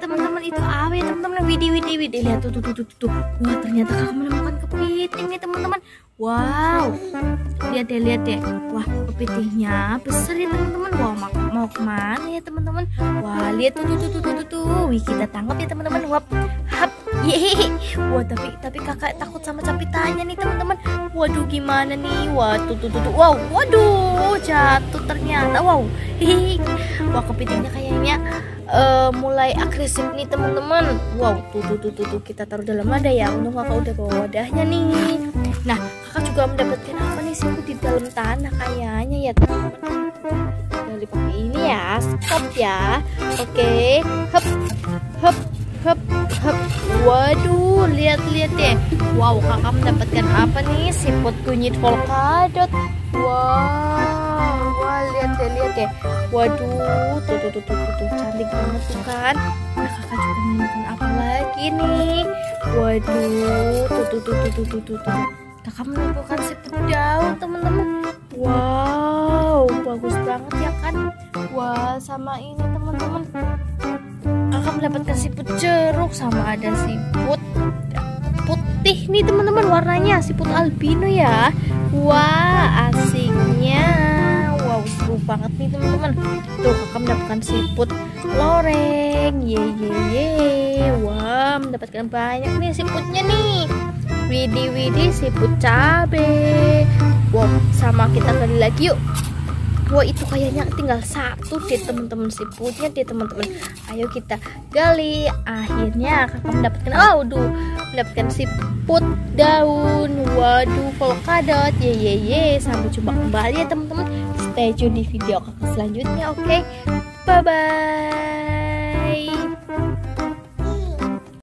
teman-teman itu apa ya teman-teman? Widih widih widih. Lihat tuh tuh tuh tuh tuh wah ternyata kakak menemukan kepiting nih teman-teman. Wow. Lihat deh lihat deh. Wah kepitingnya besar ya teman-teman. Wah mau, ke mana ya teman-teman? Wah lihat tuh tuh tuh tuh tuh tuh, tuh. wih kita tangkap ya teman-teman. Wap yehe wah tapi tapi kakak takut sama capitannya nih teman-teman. Waduh gimana nih? Wah tuh tuh tuh, wow waduh jatuh ternyata. Wow. Hihi wah kepitingnya kayaknya uh, mulai agresif nih teman-teman. Wow tuh tuh, tuh tuh kita taruh dalam wadah ya. Untung kakak udah bawa wadahnya nih. Nah kakak juga mendapatkan apa nih sih? Di dalam tanah kayaknya ya teman-teman. Dipakai ini ya. Stop ya. Oke. Okay. hop hop hop waduh lihat-lihat deh wow kakak mendapatkan apa nih siput kunyit polkadot wow wah lihat deh lihat deh waduh tuh tuh tuh tuh tuh, tuh. cantik banget tuh kan nah kakak juga menemukan apa lagi nih waduh tuh tuh tuh tuh tuh tuh tuh, tuh. kakak menemukan siput daun teman-teman wow bagus banget ya kan wah sama ini teman-teman kakak mendapatkan siput jeruk sama ada siput putih nih teman-teman warnanya siput albino ya. Wah asiknya. Wow seru banget nih teman-teman. Tuh kakak mendapatkan siput loreng. Ye ye ye. Wah mendapatkan banyak nih siputnya nih. Widi Widi siput cabe. Wow sama kita kali lagi yuk Wah itu kayaknya tinggal satu deh teman-teman siputnya deh teman-teman. Ayo kita gali. Akhirnya kakak mendapatkan oh duh mendapatkan siput daun. Waduh polkadot. Ye ye ye. Sampai jumpa kembali ya teman-teman. Stay tune di video kakak selanjutnya. Oke. Okay? Bye bye.